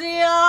see ya.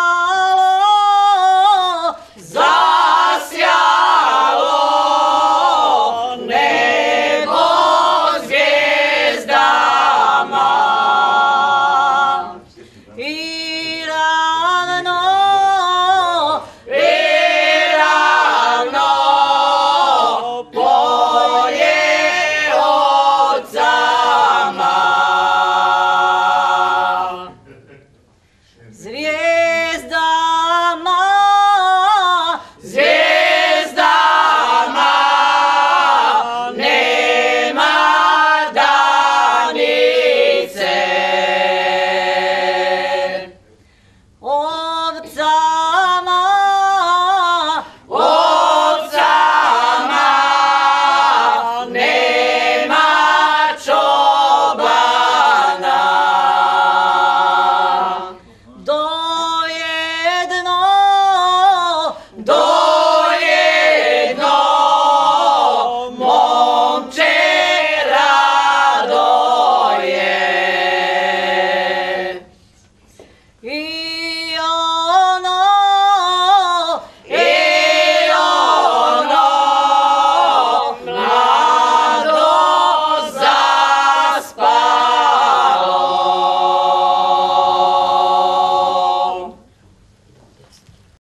ぞ